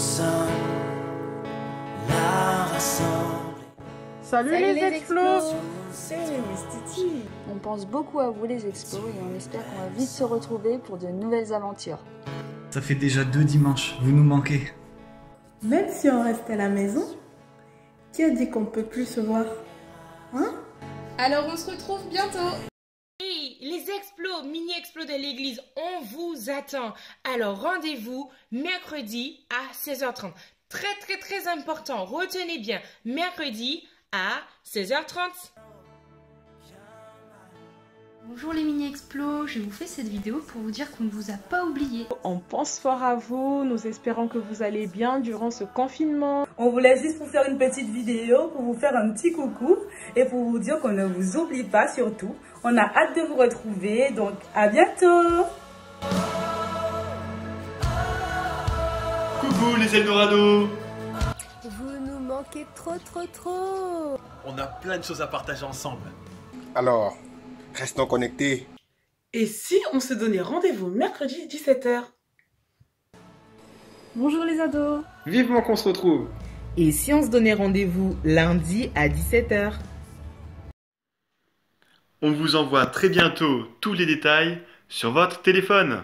Salut, Salut, les, les explos. On pense beaucoup à vous les explos et on espère qu'on va vite se retrouver pour de nouvelles aventures. Ça fait déjà deux dimanches, vous nous manquez. Même si on reste à la maison, qui a dit qu'on ne peut plus se voir Hein? Alors on se retrouve bientôt explos, mini-explos de l'église, on vous attend. Alors rendez-vous mercredi à 16h30. Très très très important, retenez bien, mercredi à 16h30. Bonjour les mini explos, je vous fais cette vidéo pour vous dire qu'on ne vous a pas oublié. On pense fort à vous, nous espérons que vous allez bien durant ce confinement. On voulait juste pour faire une petite vidéo, pour vous faire un petit coucou et pour vous dire qu'on ne vous oublie pas surtout. On a hâte de vous retrouver, donc à bientôt Coucou les Eldorado Vous nous manquez trop trop trop On a plein de choses à partager ensemble. Alors, restons connectés. Et si on se donnait rendez-vous mercredi 17h Bonjour les ados Vivement qu'on se retrouve Et si on se donnait rendez-vous lundi à 17h On vous envoie très bientôt tous les détails sur votre téléphone.